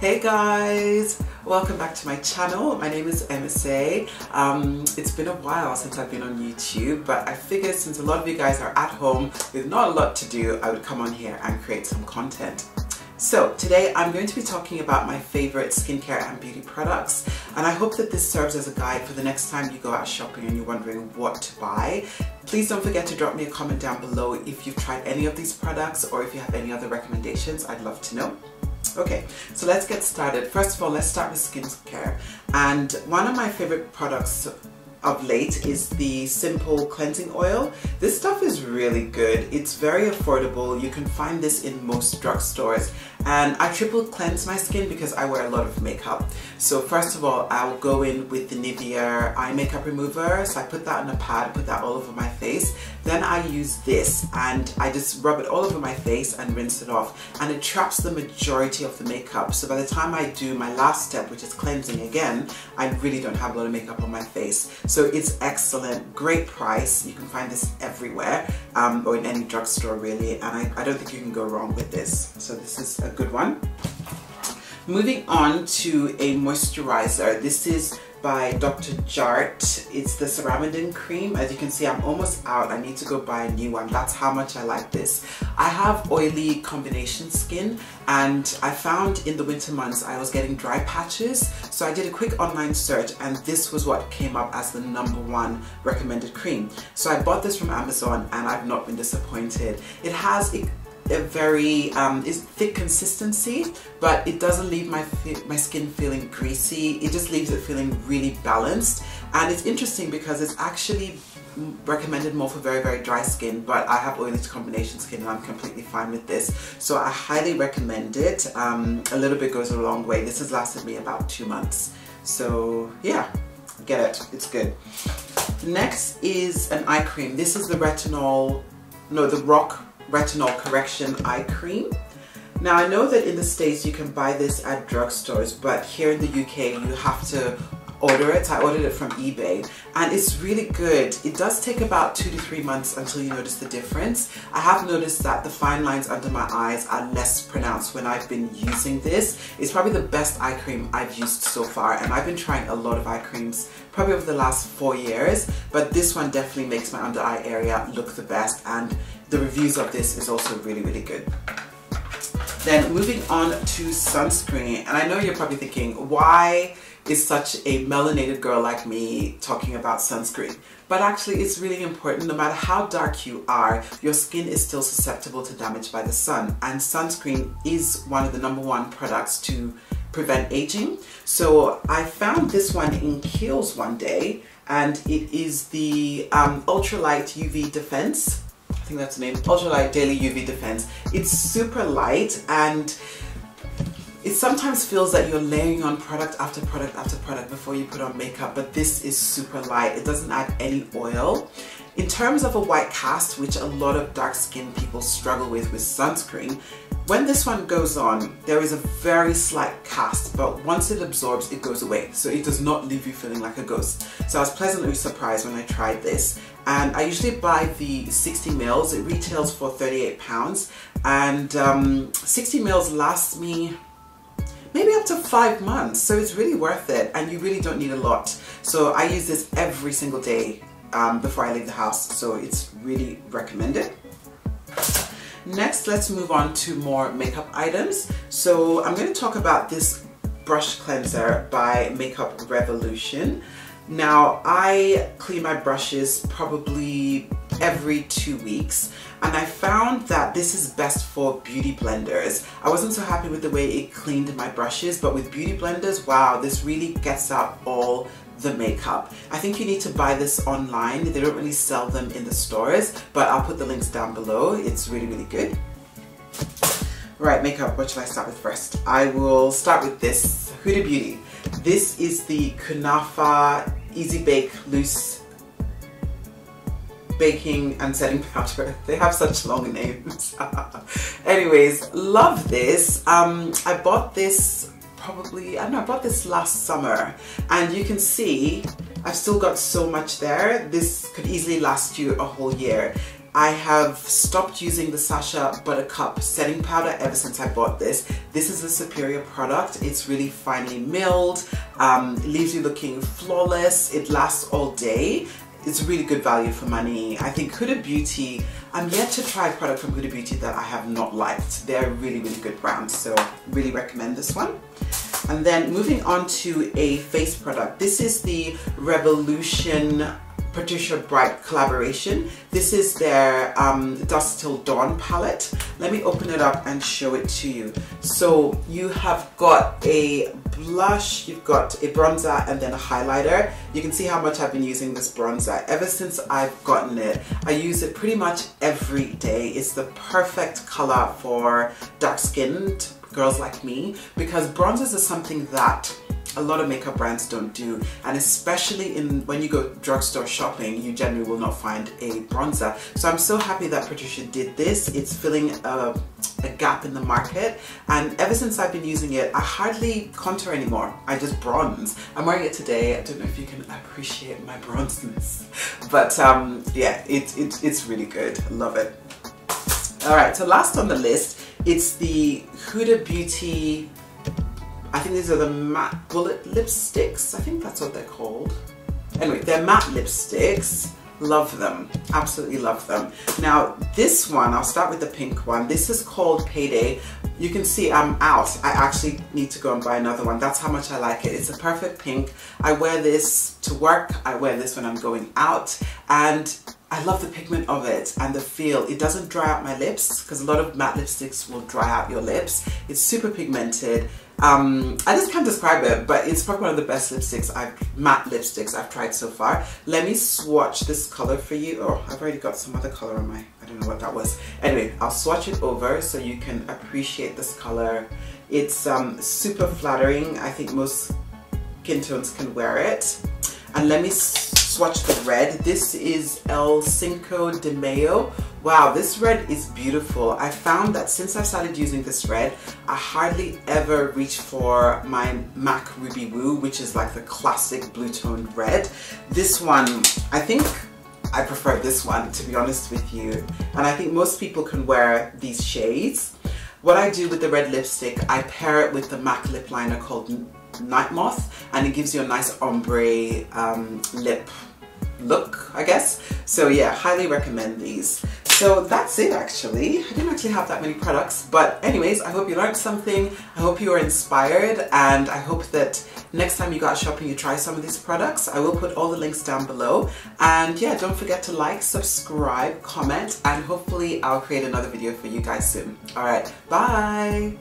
Hey guys, welcome back to my channel. My name is MSA. Um, it's been a while since I've been on YouTube, but I figured since a lot of you guys are at home with not a lot to do, I would come on here and create some content. So today I'm going to be talking about my favorite skincare and beauty products and I hope that this serves as a guide for the next time you go out shopping and you're wondering what to buy. Please don't forget to drop me a comment down below if you've tried any of these products or if you have any other recommendations, I'd love to know. Okay, so let's get started. First of all, let's start with skincare. And one of my favorite products of late is the Simple Cleansing Oil. This stuff is really good. It's very affordable. You can find this in most drugstores. And I triple cleanse my skin because I wear a lot of makeup. So first of all, I'll go in with the Nivea eye makeup remover. So I put that on a pad, put that all over my face. Then I use this and I just rub it all over my face and rinse it off. And it traps the majority of the makeup. So by the time I do my last step, which is cleansing again, I really don't have a lot of makeup on my face. So it's excellent, great price. You can find this everywhere um, or in any drugstore really. And I, I don't think you can go wrong with this. So this is a good one. Moving on to a moisturizer. This is by Dr. Jart. It's the Ceramidin cream. As you can see, I'm almost out. I need to go buy a new one. That's how much I like this. I have oily combination skin and I found in the winter months I was getting dry patches. So I did a quick online search and this was what came up as the number one recommended cream. So I bought this from Amazon and I've not been disappointed. It has a very um, it's thick consistency but it doesn't leave my my skin feeling greasy. It just leaves it feeling really balanced. And it's interesting because it's actually recommended more for very very dry skin but I have oily to combination skin and I'm completely fine with this. So I highly recommend it. Um, a little bit goes a long way. This has lasted me about two months. So yeah get it. It's good. Next is an eye cream. This is the retinol no the RoC retinol Correxion eye cream. Now I know that in the States you can buy this at drugstores, but here in the UK you have to order it. I ordered it from eBay and it's really good. It does take about two to three months until you notice the difference. I have noticed that the fine lines under my eyes are less pronounced when I've been using this. It's probably the best eye cream I've used so far and I've been trying a lot of eye creams probably over the last four years but this one definitely makes my under eye area look the best and the reviews of this is also really really good. Then moving on to sunscreen and I know you're probably thinking why is such a melanated girl like me talking about sunscreen. But actually it's really important no matter how dark you are, your skin is still susceptible to damage by the sun and sunscreen is one of the number one products to prevent aging. So I found this one in Kiehl's one day and it is the um, Ultralight UV Defense. I think that's the name, Ultralight Daily UV Defense. It's super light and it sometimes feels that you're layering on product after product after product before you put on makeup, but this is super light. It doesn't add any oil. In terms of a white cast, which a lot of dark skinned people struggle with with sunscreen, when this one goes on, there is a very slight cast, but once it absorbs, it goes away. So it does not leave you feeling like a ghost. So I was pleasantly surprised when I tried this. And I usually buy the 60 mils. It retails for 38 pounds. And um, 60 mils lasts me maybe up to five months. So it's really worth it and you really don't need a lot. So I use this every single day um, before I leave the house. So it's really recommended. Next, let's move on to more makeup items. So I'm going to talk about this brush cleanser by Makeup Revolution. Now, I clean my brushes probably every two weeks and I found that this is best for beauty blenders. I wasn't so happy with the way it cleaned my brushes but with beauty blenders, wow, this really gets out all the makeup. I think you need to buy this online. They don't really sell them in the stores but I'll put the links down below. It's really, really good. Right, makeup, what should I start with first? I will start with this, Huda Beauty. This is the Kunafa Easy Bake Loose baking and setting powder. They have such long names. Anyways, love this. Um, I bought this probably, I don't know, I bought this last summer and you can see I've still got so much there. This could easily last you a whole year. I have stopped using the Sacha Buttercup setting powder ever since I bought this. This is a superior product. It's really finely milled, um, leaves you looking flawless. It lasts all day. It's a really good value for money. I think Huda Beauty, I'm yet to try a product from Huda Beauty that I have not liked. They're really, really good brands, so really recommend this one. And then moving on to a face product. This is the Revolution Patricia Bright collaboration. This is their um, Dusk Till Dawn palette. Let me open it up and show it to you. So you have got a blush, you've got a bronzer and then a highlighter. You can see how much I've been using this bronzer. Ever since I've gotten it, I use it pretty much every day. It's the perfect color for dark skinned girls like me because bronzers are something that a lot of makeup brands don't do and especially in when you go drugstore shopping you generally will not find a bronzer. So I'm so happy that Patricia did this. It's filling a, a gap in the market and ever since I've been using it I hardly contour anymore. I just bronze. I'm wearing it today. I don't know if you can appreciate my bronzeness but um, yeah it, it, it's really good. Love it. All right so last on the list it's the Huda Beauty I think these are the matte bullet lipsticks. I think that's what they're called. Anyway, they're matte lipsticks. Love them. Absolutely love them. Now, this one, I'll start with the pink one. This is called Payday. You can see I'm out. I actually need to go and buy another one. That's how much I like it. It's a perfect pink. I wear this to work. I wear this when I'm going out. And I love the pigment of it and the feel. It doesn't dry out my lips because a lot of matte lipsticks will dry out your lips. It's super pigmented. Um, I just can't describe it, but it's probably one of the best lipsticks I've, matte lipsticks I've tried so far. Let me swatch this color for you. Oh, I've already got some other color on my, I don't know what that was. Anyway, I'll swatch it over so you can appreciate this color. It's um, super flattering. I think most skin tones can wear it. And let me swatch the red. This is El Cinco de Mayo. Wow, this red is beautiful. I found that since I started using this red, I hardly ever reach for my MAC Ruby Woo, which is like the classic blue toned red. This one, I think I prefer this one to be honest with you. And I think most people can wear these shades. What I do with the red lipstick, I pair it with the MAC lip liner called Night Moth and it gives you a nice ombre um, lip look, I guess. So yeah, highly recommend these. So that's it actually. I didn't actually have that many products, but anyways, I hope you learned something. I hope you are inspired and I hope that next time you go out shopping you try some of these products. I will put all the links down below. And yeah, don't forget to like, subscribe, comment, and hopefully I'll create another video for you guys soon. All right, bye.